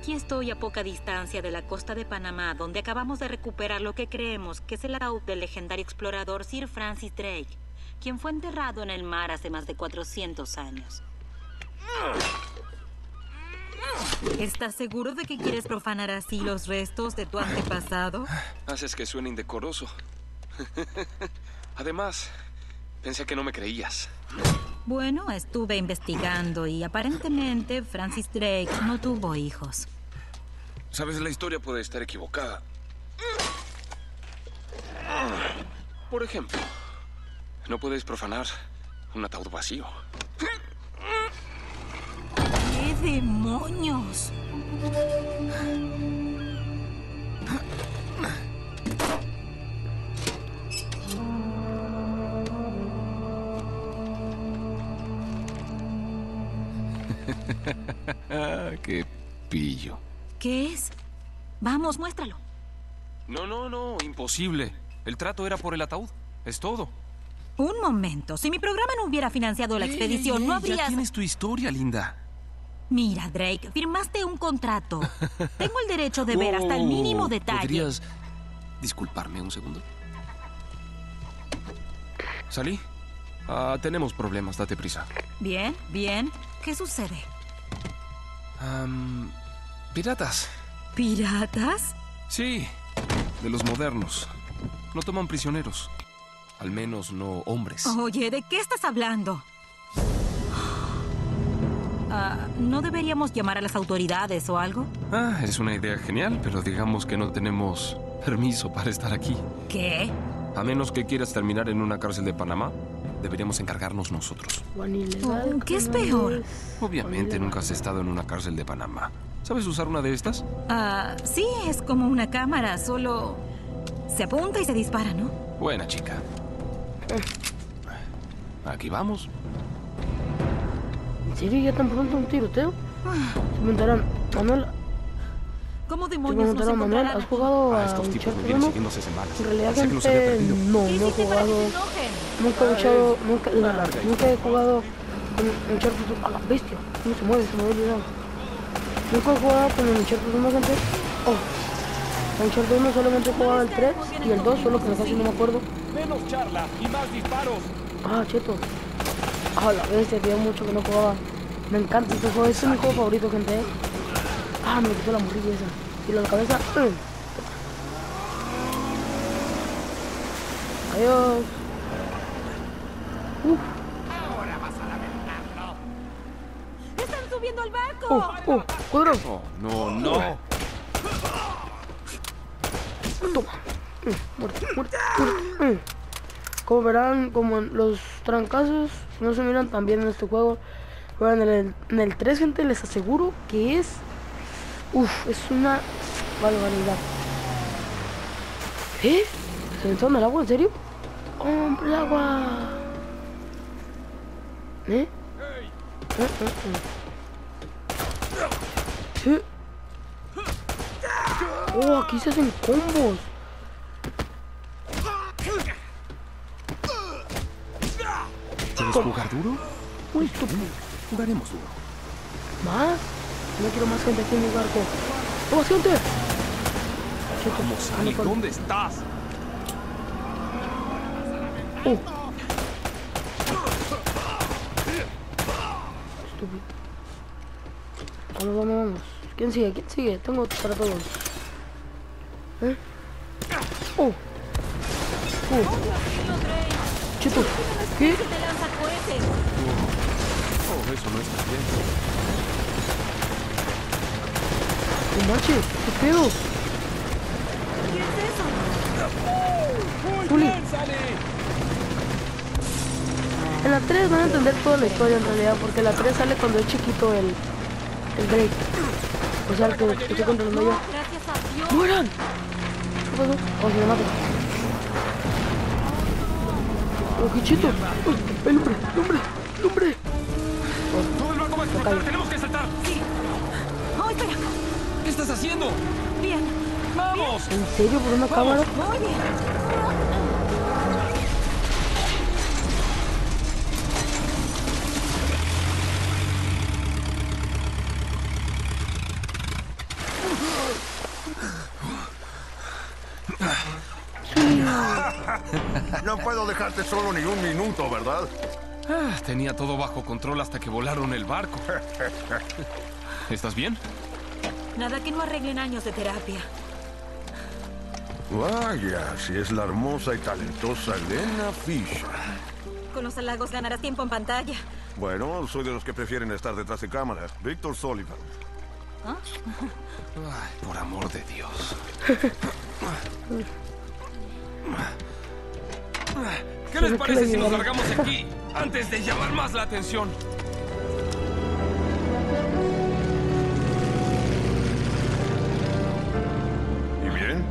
Aquí estoy a poca distancia de la costa de Panamá, donde acabamos de recuperar lo que creemos que es el ataúd del legendario explorador Sir Francis Drake, quien fue enterrado en el mar hace más de 400 años. ¿Estás seguro de que quieres profanar así los restos de tu antepasado? Haces que suene indecoroso. Además, pensé que no me creías. Bueno, estuve investigando y aparentemente Francis Drake no tuvo hijos. Sabes, la historia puede estar equivocada. Por ejemplo, no puedes profanar un ataúd vacío. ¿Qué demonios? Qué pillo. ¿Qué es? Vamos, muéstralo. No, no, no, imposible. El trato era por el ataúd. Es todo. Un momento. Si mi programa no hubiera financiado la Ey, expedición, ey, no ey, habría... Ya tienes tu historia, linda. Mira, Drake, firmaste un contrato. Tengo el derecho de ver hasta el Oh, mínimo detalle. ¿Podrías disculparme un segundo? ¿Salí? Ah, tenemos problemas, date prisa. Bien, bien. ¿Qué sucede? Am, piratas. ¿Piratas? Sí, de los modernos. No toman prisioneros. Al menos no hombres. Oye, ¿de qué estás hablando? Ah, ¿No deberíamos llamar a las autoridades o algo? Ah, es una idea genial, pero digamos que no tenemos permiso para estar aquí. ¿Qué? A menos que quieras terminar en una cárcel de Panamá, deberíamos encargarnos nosotros. Oh, ¿qué es peor? Obviamente nunca has estado en una cárcel de Panamá. ¿Sabes usar una de estas? Ah, sí, es como una cámara, solo se apunta y se dispara, ¿no? Buena chica. Aquí vamos. ¿En serio ya tan pronto un tiroteo? Se preguntarán, Manuel, ¿Cómo demonios nos Manuel, ¿has jugado Ah, a estos tipos me vienen 1? siguiendo hace semanas. En realidad, gente, no, no he jugado, nunca he echado, nunca, nunca he jugado con Uncharted 1. A la bestia, cómo se mueve, se me había olvidado. Nunca he jugado con el Uncharted 1, gente. Oh, Uncharted 1 solamente he jugado el 3 y el 2, solo que casi no me acuerdo. Menos charla y más disparos. Ah, cheto. Ah, la bestia, tenía mucho que no jugaba. Me encanta este juego, este es mi juego favorito, gente. ¿eh? Ah, me quitó la morrilla esa. Y la cabeza. ¡Eh! Adiós. Uf, ¡Están subiendo al barco! uh, uh. Oh, no, no. Toma. Mm, Muerte, muerte, muerte. Mm. Como verán, como los trancazos no se miran tan bien en este juego. Pero en el, en el 3, gente, les aseguro que es. Uf, es una barbaridad. ¿Eh? ¿Se metieron al agua? ¿En serio? ¡Hombre, el agua! ¿Eh? ¿Eh? ¿Eh? ¿Eh? ¿Sí? Oh, aquí se hacen combos. ¿Quieres jugar duro? Uy. Jugaremos duro. ¿Más? No quiero más gente aquí en mi barco. ¡Oh, más gente! Checo, ¿Cómo no Sally? puedo. ¿Dónde estás? Uh. Estúpido. Vamos, vamos, vamos. ¿Quién sigue? ¿Quién sigue? Tengo para todos. ¿Eh? Oh. Uh, ¿qué? ¡Te lanza cohetes! Oh, eso no está bien. No manches, ¿qué pedo? ¿Qué es eso? ¡Muy bien, Sally! En la 3 van a entender toda la historia en realidad, porque en la 3 sale cuando es chiquito el, el Drake. O sea, el que, que estoy controlando yo. Gracias a Dios. ¡Mueran! ¿Qué pasó? Oh, se me mata. ¡Oh, qué chito! ¡Uy! ¡El hombre! ¡El hombre! ¡El hombre! ¡Todo el barco va a explotar! ¡Tenemos que saltar! Sí. ¡Oh, espera! ¿Qué estás haciendo? Bien. ¡Vamos! ¿En serio? ¿Por una cámara? Muy bien. No puedo dejarte solo ni un minuto, ¿verdad? Ah, tenía todo bajo control hasta que volaron el barco. ¿Estás bien? Nada que no arreglen años de terapia. Vaya, si es la hermosa y talentosa Elena Fisher. Con los halagos ganarás tiempo en pantalla. Bueno, soy de los que prefieren estar detrás de cámara. Víctor Sullivan. Ay, por amor de Dios. ¿Qué les parece si nos largamos aquí antes de llamar más la atención? ¿Y bien?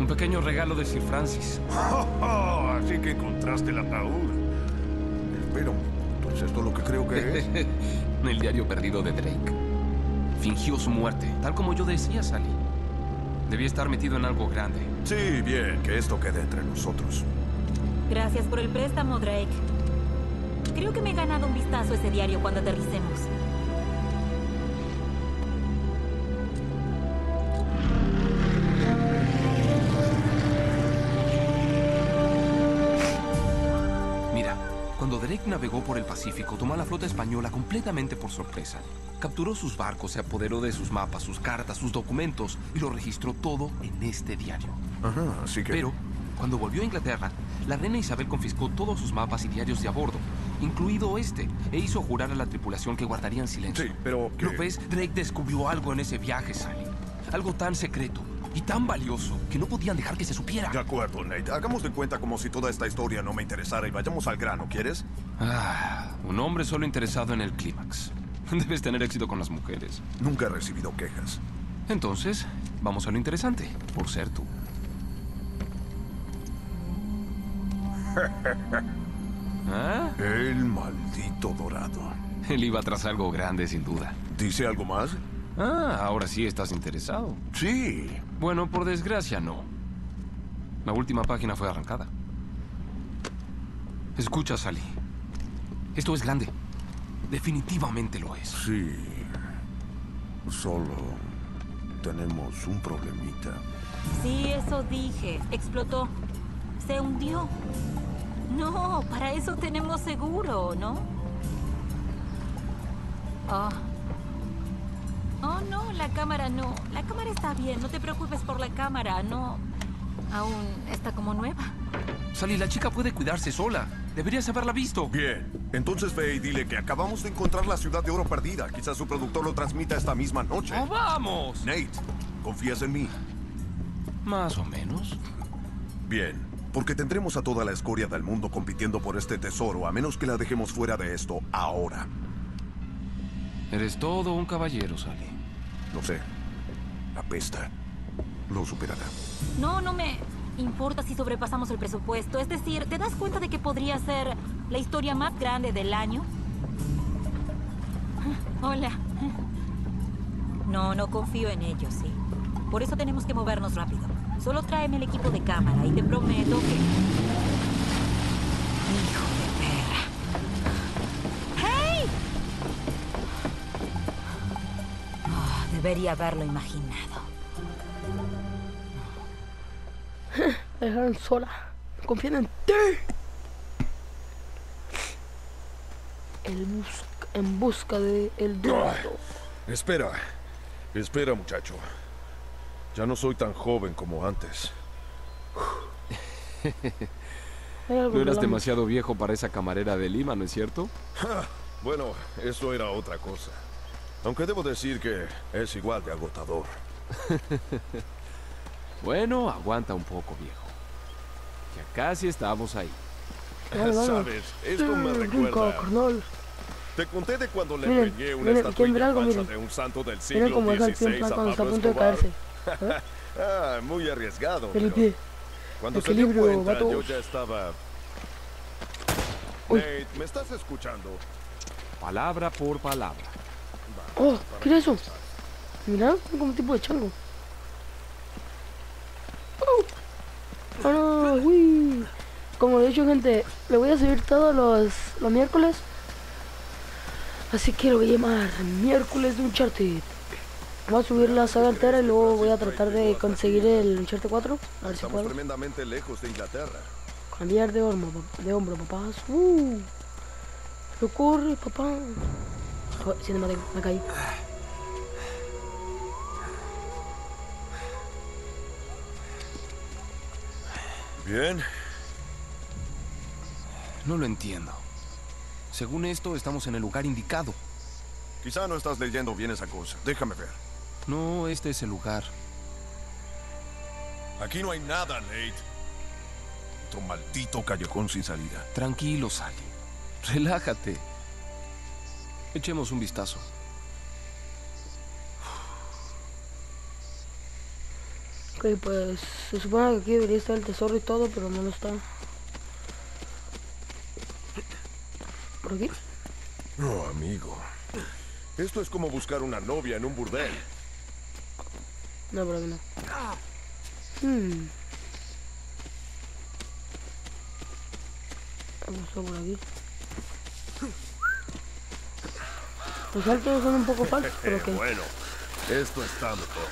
Un pequeño regalo de Sir Francis. Así que encontraste el ataúd. Minuto, ¿es esto lo que creo que es? el diario perdido de Drake. Fingió su muerte, tal como yo decía, Sally. Debía estar metido en algo grande. Sí, bien, que esto quede entre nosotros. Gracias por el préstamo, Drake. Creo que me he ganado un vistazo a ese diario cuando aterricemos. Mira, cuando Drake navegó por el Pacífico, tomó a la flota española completamente por sorpresa. Capturó sus barcos, se apoderó de sus mapas, sus cartas, sus documentos y lo registró todo en este diario. Ajá, así que... Pero, cuando volvió a Inglaterra, la reina Isabel confiscó todos sus mapas y diarios de a bordo, incluido este, e hizo jurar a la tripulación que guardarían silencio. Sí, pero... ¿qué? ¿Lo ves? Drake descubrió algo en ese viaje, Sally. Algo tan secreto y tan valioso que no podían dejar que se supiera. De acuerdo, Nate. Hagamos de cuenta como si toda esta historia no me interesara y vayamos al grano, ¿quieres? Ah, un hombre solo interesado en el clímax. Debes tener éxito con las mujeres. Nunca he recibido quejas. Entonces, vamos a lo interesante, por ser tú. ¿Ah? El maldito dorado. Él iba tras algo grande, sin duda. ¿Dice algo más? Ah, ahora sí estás interesado. Sí. Bueno, por desgracia, no. La última página fue arrancada. Escucha, Sally. Esto es grande. Definitivamente lo es. Sí. Solo tenemos un problemita. Sí, eso dije. Explotó. Se hundió. No, para eso tenemos seguro, ¿no? Oh. Oh, no, la cámara no. La cámara está bien. No te preocupes por la cámara. No. Aún está como nueva. Sally, la chica puede cuidarse sola. Deberías haberla visto. Bien. Entonces ve y dile que acabamos de encontrar la ciudad de oro perdida. Quizás su productor lo transmita esta misma noche. ¡Oh, vamos! Nate, ¿confías en mí? Más o menos. Bien. Porque tendremos a toda la escoria del mundo compitiendo por este tesoro, a menos que la dejemos fuera de esto ahora. Eres todo un caballero, Sally. Lo sé. Apesta. Lo superará. No, no me importa si sobrepasamos el presupuesto. Es decir, ¿te das cuenta de que podría ser la historia más grande del año? Hola. No, no confío en ellos, sí. Por eso tenemos que movernos rápido. Solo tráeme el equipo de cámara y te prometo que... Hijo de perra. ¡Hey! Oh, debería haberlo imaginado. La dejaron sola. Confían en ti. El busca, en busca de el dorado. Espera, espera muchacho. Ya no soy tan joven como antes. No eras demasiado viejo para esa camarera de Lima, ¿no es cierto? Bueno, eso era otra cosa. Aunque debo decir que es igual de agotador. Bueno, aguanta un poco, viejo. Ya casi estamos ahí. Sabes, esto me rico, recuerda. Te conté de cuando le Miren, empeñé una miren, ¿quieren ver estatuilla algo? falsa Miren. de un santo del Miren siglo cómo deja el cuando está a punto de caerse. ¿Eh? Ah, muy arriesgado. Pie. Cuando se dio cuenta, vatos. yo ya estaba... Uy. Nate, ¿me estás escuchando? Palabra por palabra. Oh, ¿qué era eso? Mira, como un tipo de chango. Oh. No, uy. Como he dicho, gente, le voy a subir todos los, los miércoles. Así que lo voy a llamar miércoles de Uncharted. Voy a subir la saga entera y luego voy a tratar de conseguir el Uncharted 4. A ver si Estamos puedo. tremendamente lejos de Inglaterra. Cambiar de hombro, de hombro, papás. Uh. No corre, papá. Oh, cinemático, me caí. Bien. No lo entiendo. Según esto, estamos en el lugar indicado. Quizá no estás leyendo bien esa cosa. Déjame ver. No, este es el lugar. Aquí no hay nada, Nate. Otro maldito callejón sin salida. Tranquilo, Sally. Relájate. Echemos un vistazo. Ok, pues se supone que aquí debería estar el tesoro y todo, pero no lo está. ¿Por aquí? No, amigo. Esto es como buscar una novia en un burdel. No, por aquí no. Hmm. Vamos a por aquí. Los saltos son un poco falsos, pero que bueno, esto está mejor.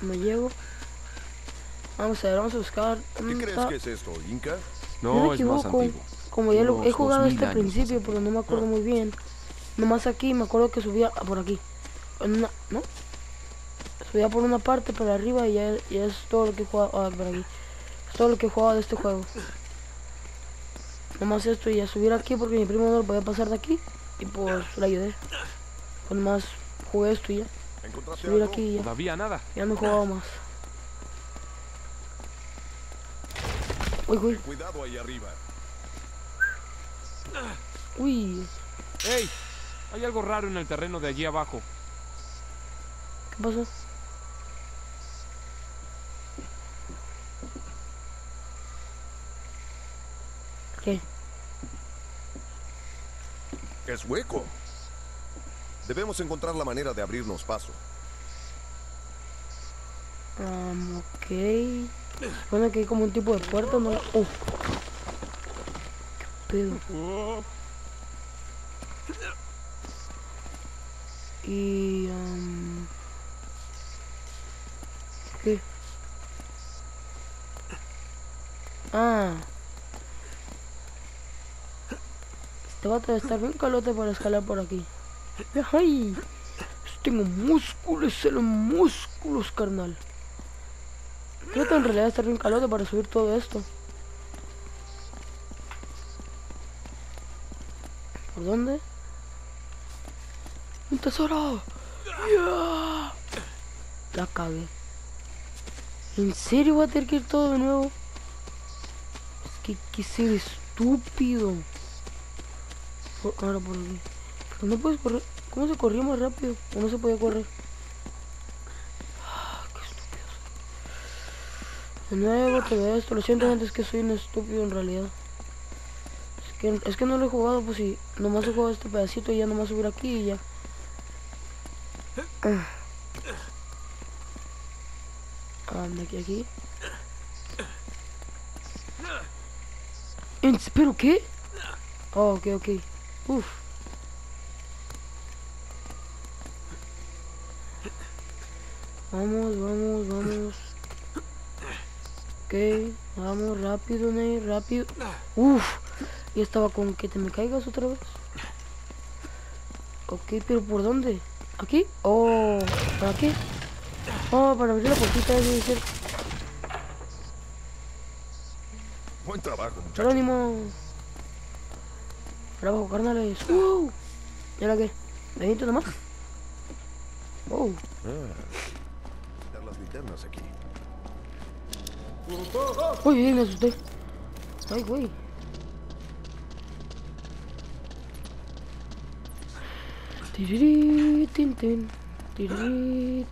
me llevo. Vamos a ver, vamos a buscar. ¿Qué ¿dónde crees que es esto, Inca? No No, me es más antiguo. Como ya lo he jugado 2000 este principio, pero no me acuerdo muy bien. Nomás aquí me acuerdo que subía por aquí. En una, ¿No? Subía por una parte para arriba y ya, ya es todo lo que he jugado. Ah, por aquí. Es todo lo que he jugado de este juego. Nomás esto y a subir aquí porque mi primo no lo podía pasar de aquí. Y pues le ayudé. Pues nomás jugué esto y ya. ¿Encontraste Subir aquí y ya. Todavía nada. Ya no he jugado más. Uy, uy, Cuidado ahí arriba. uy. ¡Ey! Hay algo raro en el terreno de allí abajo. ¿Qué pasó? ¿Qué? Es hueco. Debemos encontrar la manera de abrirnos paso. Um, ok. Supone que hay como un tipo de puerta, ¿no? Oh. ¿Qué pedo? Y... Um... ¿Qué? Ah. Este vato debe estar bien calote para escalar por aquí. ¡Ay! Tengo músculos, solo músculos, carnal. Creo que en realidad está bien calote para subir todo esto. ¿Por dónde? ¡Un tesoro! ¡Ya! La cagué. ¿En serio voy a tener que ir todo de nuevo? Es que que ser estúpido. Por- ahora por aquí. Pero no puedes correr. ¿Cómo se corría más rápido? ¿O no se podía correr? Ah, qué estúpidos. De nuevo te veo esto. Lo siento, gente, es que soy un estúpido en realidad. Es que, es que no lo he jugado, pues si nomás he jugado este pedacito y ya nomás subir aquí y ya. Ah. Ah, de aquí aquí. ¿En- ¿Pero qué? Oh, ok, ok. Uf. Vamos, vamos, vamos. Ok, vamos, rápido, Ney, rápido. Uf, ya estaba con que te me caigas otra vez. Ok, pero ¿por dónde? ¿Aquí? Oh, ¿para qué? Oh, para abrir la puertita, debe ser. Buen trabajo, muchacho. Jerónimo. Bravo, carnales. ¡Uh! ¿Y ahora qué? ¿Me viento nomás? ¡Oh! Quitar las linternas aquí. Uy, uy, me asusté. Ay, güey. Tirirí, tin, tin. Uh.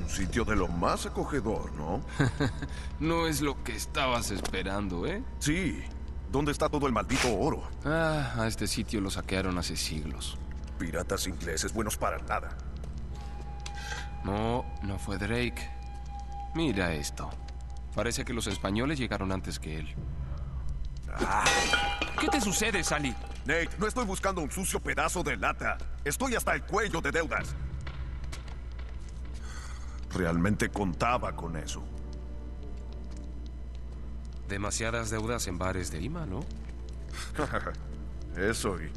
Un sitio de lo más acogedor, ¿no? No es lo que estabas esperando, ¿eh? Sí. ¿Dónde está todo el maldito oro? Ah, a este sitio lo saquearon hace siglos. Piratas ingleses buenos para nada. No, no fue Drake. Mira esto. Parece que los españoles llegaron antes que él. ¿Qué te sucede, Sally? Nate, no estoy buscando un sucio pedazo de lata. Estoy hasta el cuello de deudas. Realmente contaba con eso. Demasiadas deudas en bares de Lima, ¿no? Eso y...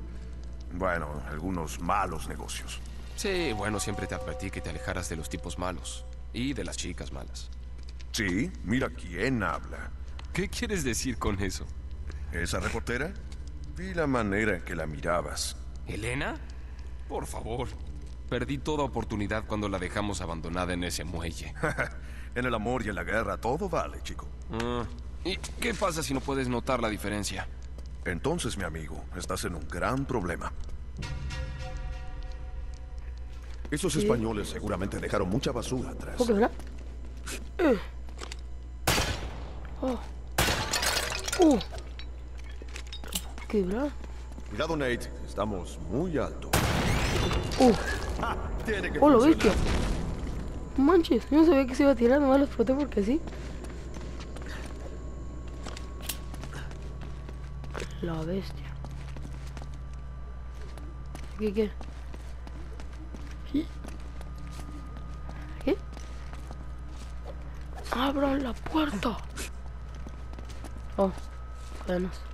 Bueno, algunos malos negocios. Sí, bueno, siempre te advertí que te alejaras de los tipos malos y de las chicas malas. Sí, mira quién habla. ¿Qué quieres decir con eso? ¿Esa reportera? Vi la manera en que la mirabas. ¿Elena? Por favor. Perdí toda oportunidad cuando la dejamos abandonada en ese muelle. en el amor y en la guerra todo vale, chico. Ah, ¿Y qué pasa si no puedes notar la diferencia? Entonces, mi amigo, estás en un gran problema. Esos españoles seguramente dejaron mucha basura atrás. ¿Por qué, verdad? Eh. Oh. Uh. ¿Qué, verdad? Cuidado, Nate. Estamos muy alto. Uh. Oh, lo. No Manches, yo no sabía que se iba a tirar, nomás lo exploté porque sí. La bestia. ¿Qué qué? ¿Qué? ¿Qué? ¡Abran la puerta! Oh, cadenas.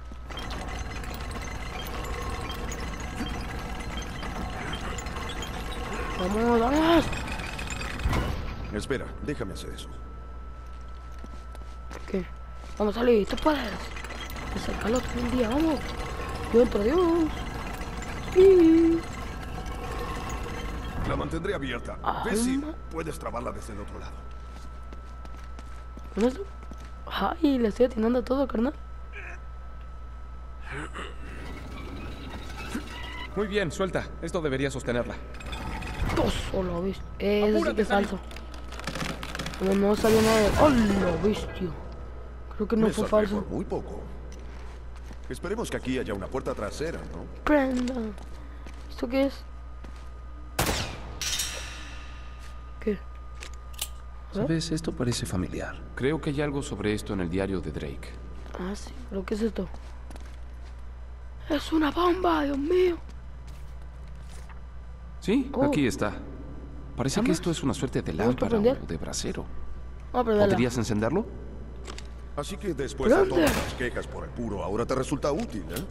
Vamos, vamos. Espera, déjame hacer eso. ¿Qué? Vamos, Ali, tú puedes. Todo el día, vamos. Yo entro, Dios. Sí. La mantendré abierta. Ah, Ve si puedes trabarla desde el otro lado. ¿Con esto? Ay, le estoy atinando a todo, carnal. Muy bien, suelta. Esto debería sostenerla. Dos solo, bestia. Eh, ese sí que es Sally. falso. No, salió nada de... ¡Oh, lo bestia! Creo que no Me fue falso. muy poco. Esperemos que aquí haya una puerta trasera, ¿no? Prenda. ¿Esto qué es? ¿Qué? ¿Sabes? Esto parece familiar. Creo que hay algo sobre esto en el diario de Drake. Ah, sí. ¿Pero qué es esto? ¡Es una bomba, Dios mío! Sí, Oh. aquí está. Parece que esto es una suerte de ¿Vamos a lámpara o de brasero. A. ¿Podrías encenderlo? Así que después de Prende. todas las quejas por el puro, ahora te resulta útil, ¿eh?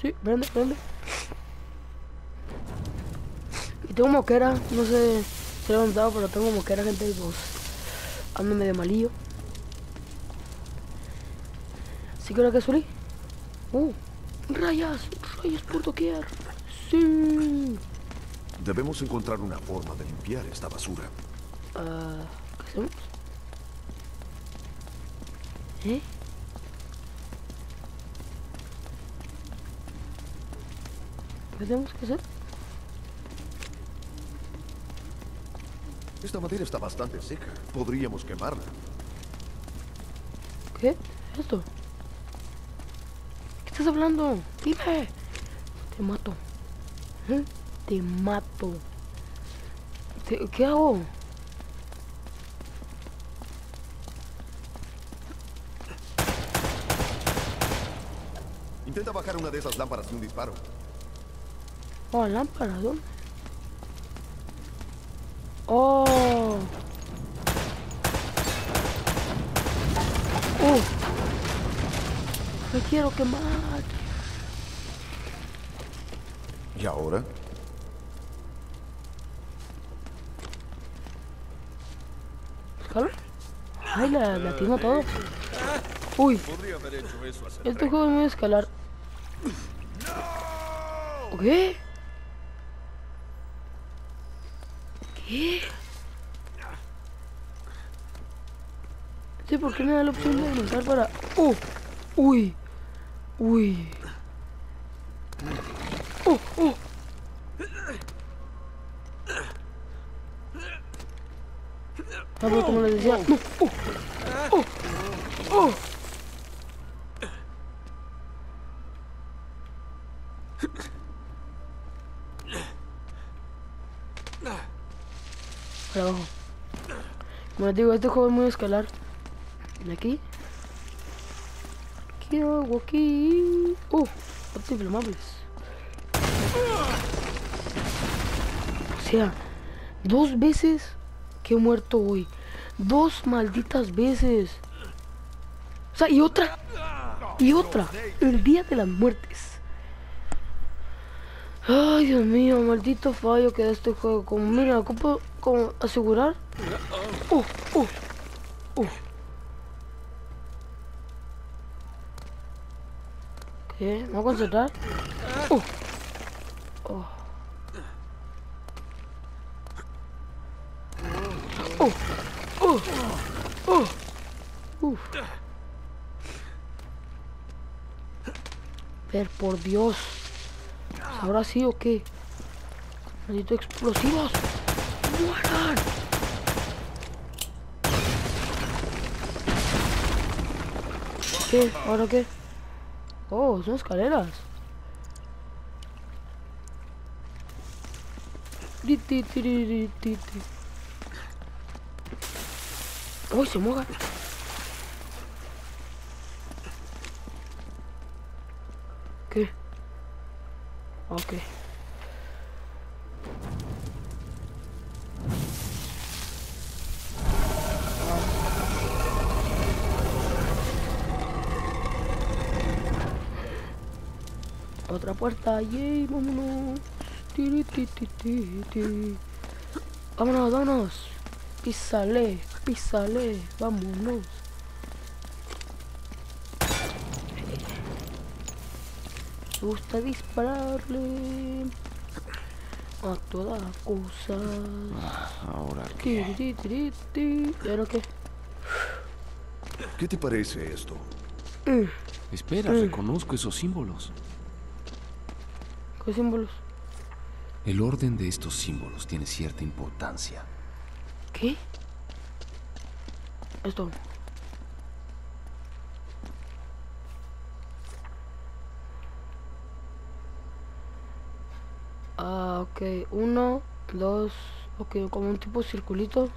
Sí, prende, prende. Y tengo moquera, no sé si lo he contado, pero tengo moquera, gente, y pues ando medio malillo. ¿Sí que ahora que subí? Uh, rayas, rayas por doquier. Sí. Debemos encontrar una forma de limpiar esta basura. Ah, ¿Qué hacemos? ¿Eh? ¿Qué tenemos que hacer? Esta madera está bastante seca. Podríamos quemarla. ¿Qué? ¿Es esto? ¿Qué estás hablando? Dime. Te mato. ¿Eh? Te mato. Te- ¿Qué hago? Intenta bajar una de esas lámparas de un disparo. Oh, lámpara, ¿dónde? Oh. Uh. Me quiero quemar. ¿Y ahora? escalo. Ay, la latino todo. Uy. Este juego es muy escalar. ¿Qué? ¿Qué? Sí, ¿por qué me da la opción de montar para...? ¡Oh! ¡Uy! ¡Uy! ¡Oh! ¡Oh! Ah, como les decía... ¡No! ¡Oh! ¡Oh! ¡Oh! Para abajo. Como les digo, este juego es muy escalar. ¿Y aquí? ¿Qué hago aquí? ¡Oh! Botes inflamables. O sea, dos veces que he muerto hoy. Dos malditas veces. O sea, y otra. Y otra. El día de las muertes. Ay, Dios mío, maldito fallo que da este juego. Como, mira, ¿cómo puedo como asegurar? Oh, oh, oh. ¿Qué? ¿Me a concentrar? Dios. ¿Ahora sí o qué? Necesito explosivos. ¡Mueran! ¿Qué? ¿Ahora qué? Oh, son escaleras. ¡Uy, se moja! ¿Qué? Ok. Otra puerta, yay, vámonos. Tiri, ti, ti, ti, ti. Vámonos, vámonos. Písale, písale, vámonos. Gusta dispararle a toda cosa. Ahora Tiri, ti, tiri, ti. ¿Y ahora qué? ¿Qué te parece esto? Espera, reconozco esos símbolos. ¿Qué símbolos? El orden de estos símbolos tiene cierta importancia. ¿Qué? Esto. Ah, ok. Uno, dos. Ok, como un tipo circulito.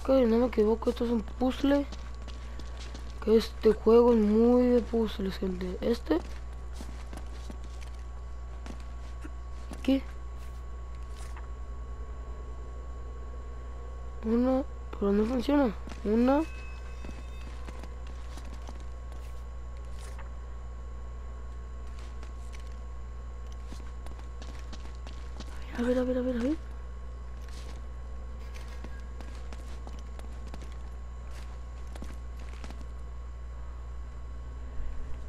Ok, no me equivoco, esto es un puzzle. Que este juego es muy de puzzles, gente. Este. ¿Qué? Una, pero no funciona. Una. A ver, a ver, a ver, a ver.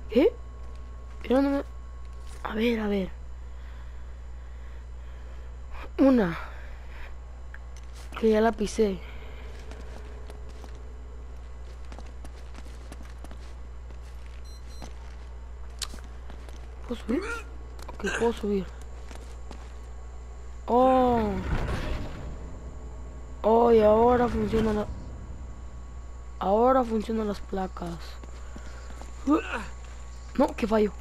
¿Qué? Pero no me... A ver, a ver. Una. Que ya la pisé. ¿Puedo subir? Ok, puedo subir. Oh. Oh, y ahora funciona la... Ahora funcionan las placas. No, que fallo.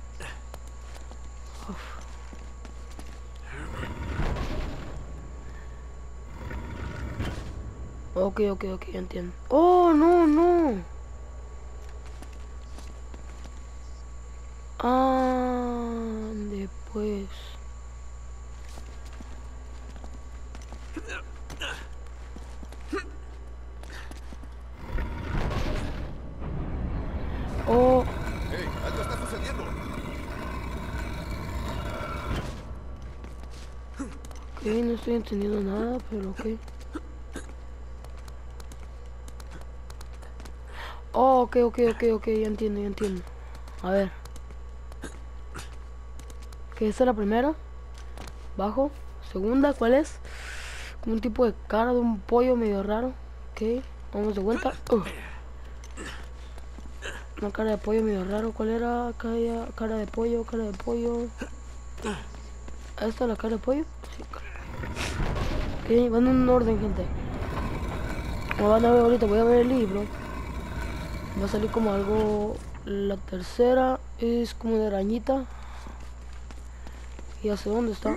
Ok, ok, ok, entiendo. Oh, no, no. Ah, después. Oh, ¡Hey! ¡Algo está sucediendo! ok, no estoy entendiendo nada, pero ok. Oh, ok, ok, ok, ok, ya entiendo, ya entiendo. A ver. Que esta es la primera. Bajo. Segunda, ¿cuál es? Como un tipo de cara de un pollo medio raro. Ok, vamos de vuelta. Uh. Una cara de pollo medio raro. ¿Cuál era? Cara, cara de pollo, cara de pollo. ¿Esta es la cara de pollo? Sí, cara. Ok, van en un orden, gente. No van a ver ahorita, voy a ver el libro. Va a salir como algo... La tercera es como de arañita. Y hacia dónde está.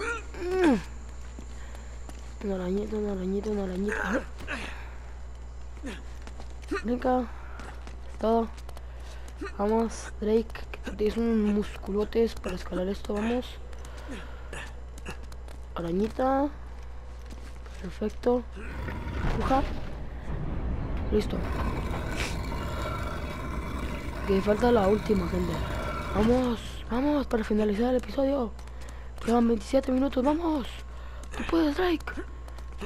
Una arañita, una arañita, una arañita. Brinca. Todo. Vamos, Drake. Que tienes unos musculotes para escalar esto. Vamos. Arañita. Perfecto. Puja. Listo. Que falta la última, gente. Vamos, vamos, para finalizar el episodio. Llevan 27 minutos, vamos. Tú puedes, Drake.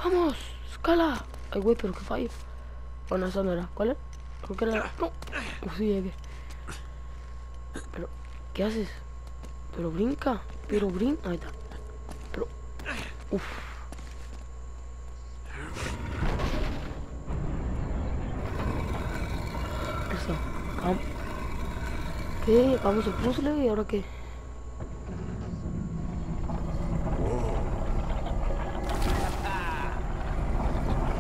Vamos, escala. Ay, güey, pero que fallo. Bueno, esa no era. ¿Cuál era? Creo que era. No. Uf, sí llegué. Pero, ¿qué haces? Pero brinca. Pero brinca. Ahí está. Pero. Uf. Eso. Ok, vamos al puzzle y ahora qué. Ok.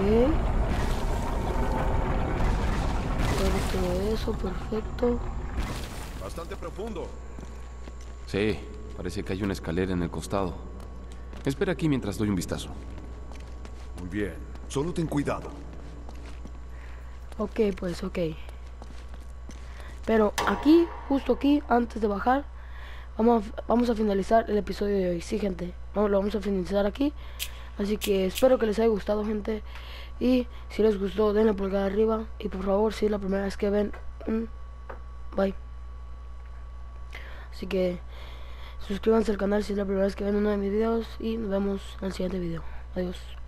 Todo, todo eso, perfecto. Bastante profundo. Sí, parece que hay una escalera en el costado. Espera aquí mientras doy un vistazo. Muy bien. Solo ten cuidado. Ok, pues ok. Pero aquí, justo aquí, antes de bajar, vamos a, vamos a finalizar el episodio de hoy. Sí, gente, lo vamos a finalizar aquí. Así que espero que les haya gustado, gente. Y si les gustó, denle pulgar arriba. Y por favor, si es la primera vez que ven, un bye. Así que suscríbanse al canal si es la primera vez que ven uno de mis videos. Y nos vemos en el siguiente video. Adiós.